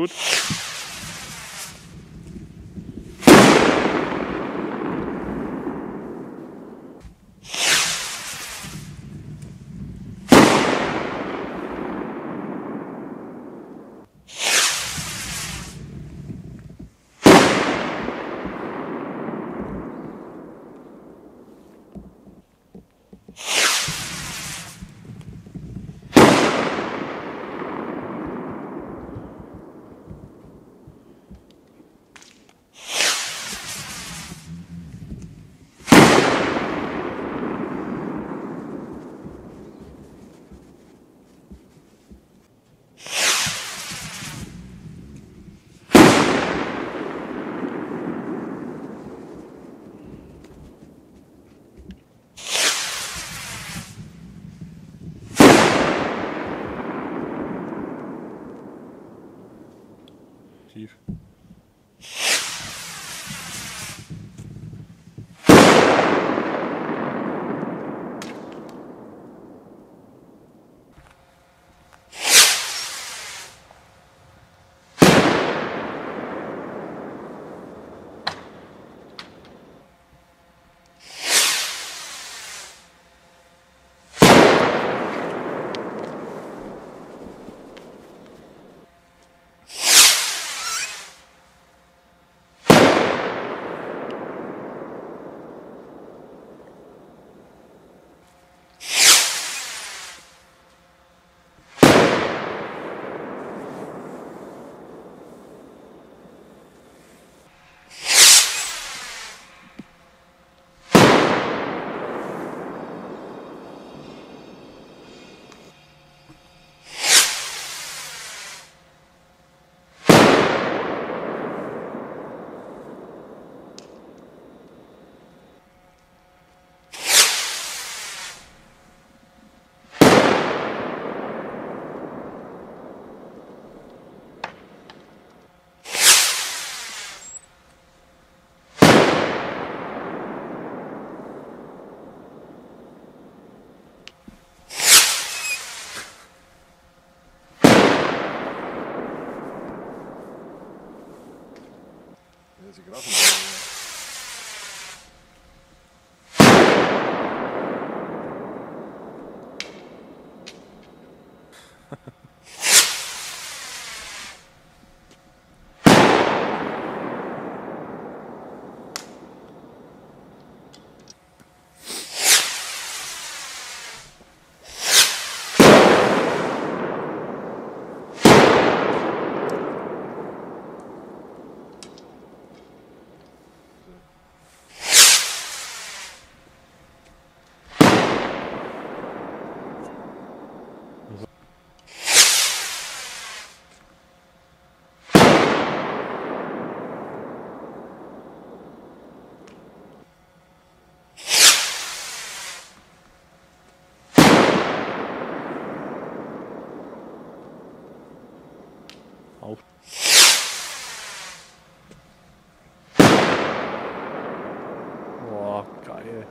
Gut. Steve. to get off Ha ha. Auf. Boah, geil.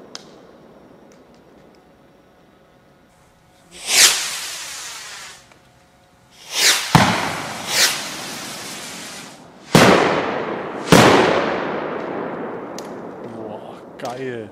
Boah, geil.